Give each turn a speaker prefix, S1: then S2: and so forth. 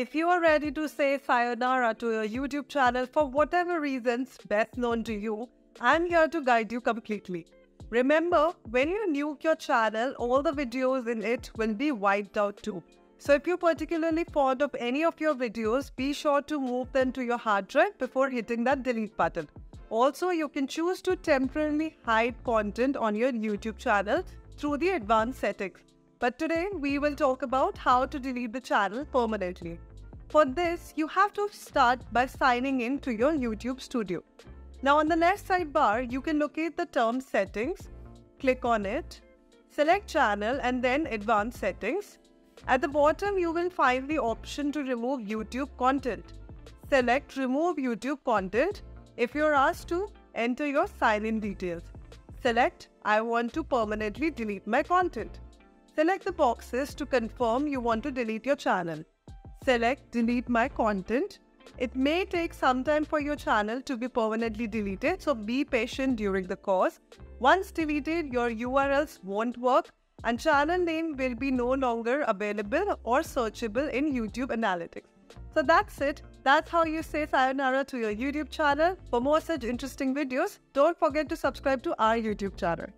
S1: If you are ready to say sayonara to your YouTube channel for whatever reasons best known to you, I'm here to guide you completely. Remember, when you nuke your channel, all the videos in it will be wiped out too. So if you're particularly fond of any of your videos, be sure to move them to your hard drive before hitting that delete button. Also, you can choose to temporarily hide content on your YouTube channel through the advanced settings. But today, we will talk about how to delete the channel permanently. For this, you have to start by signing in to your YouTube studio. Now on the left sidebar, you can locate the term settings, click on it, select channel and then advanced settings. At the bottom, you will find the option to remove YouTube content. Select remove YouTube content if you're asked to enter your sign-in details. Select I want to permanently delete my content. Select the boxes to confirm you want to delete your channel. Select delete my content. It may take some time for your channel to be permanently deleted, so be patient during the course. Once deleted, your URLs won't work and channel name will be no longer available or searchable in YouTube Analytics. So that's it. That's how you say sayonara to your YouTube channel. For more such interesting videos, don't forget to subscribe to our YouTube channel.